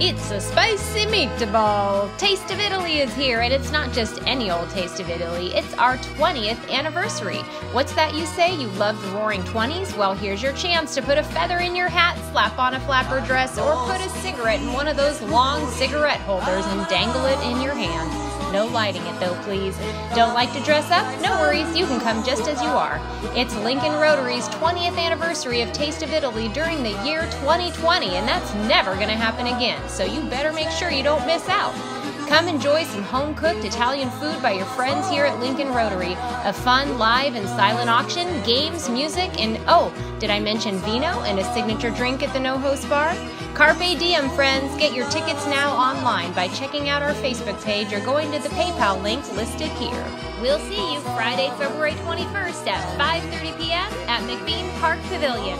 It's a spicy meatball. Taste of Italy is here, and it's not just any old Taste of Italy. It's our 20th anniversary. What's that you say? You love the roaring 20s? Well, here's your chance to put a feather in your hat, slap on a flapper dress, or put a cigarette in one of those long cigarette holders and dangle it in your hand. No lighting it though, please. Don't like to dress up? No worries, you can come just as you are. It's Lincoln Rotary's 20th anniversary of Taste of Italy during the year 2020, and that's never going to happen again, so you better make sure you don't miss out. Come enjoy some home cooked Italian food by your friends here at Lincoln Rotary. A fun, live, and silent auction, games, music, and oh, did I mention vino and a signature drink at the No Host Bar? Carpe diem, friends. Get your tickets now online by checking out our Facebook page or going to the PayPal link listed here. We'll see you Friday, February 21st at 5:30 p.m. at McBean Park Pavilion.